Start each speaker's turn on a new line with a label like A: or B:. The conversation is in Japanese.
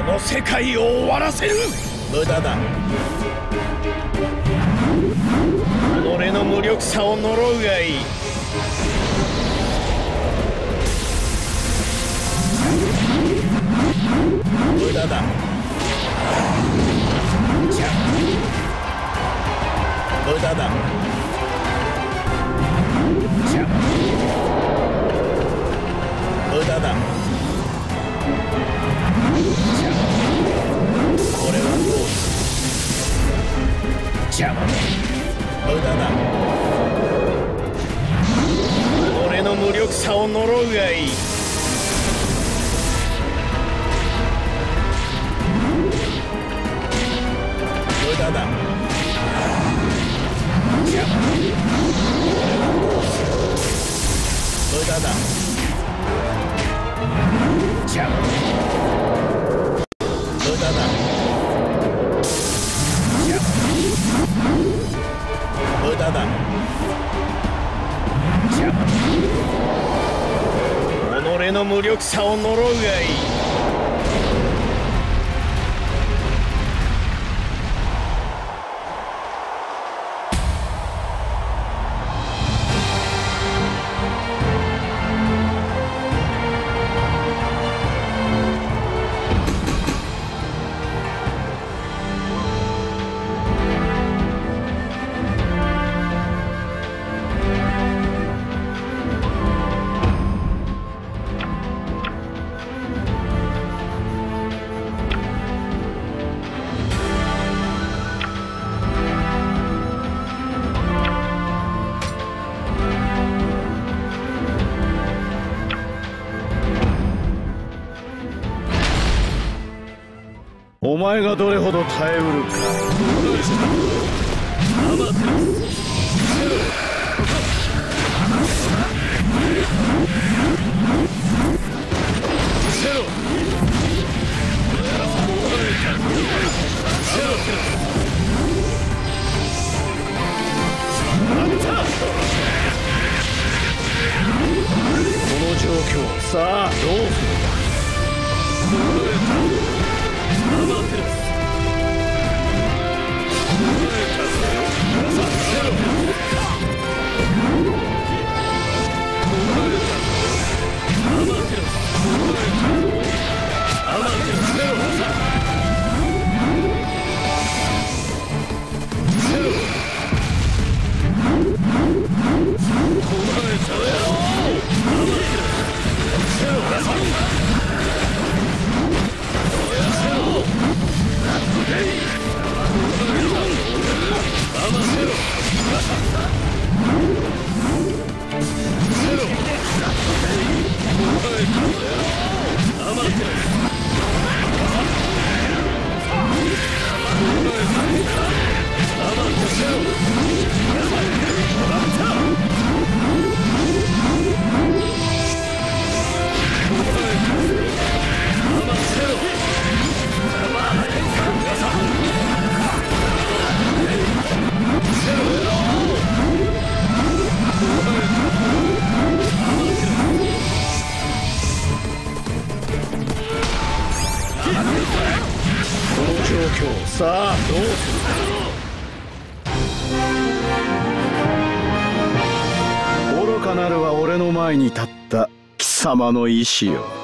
A: この世界を終わらせる。
B: 無駄だ。己の無力さを呪うがいい。無駄だ。邪魔だ無駄だ。俺の無力さを呪うがいい。無駄だ。邪魔無駄だ。邪魔無駄だ。の無力さを呪うがいい。
A: お前がどれほど耐えうるか。この状況さあどうするこ況さあどうするだろう。愚かなるは俺の前に立った貴様の意志よ。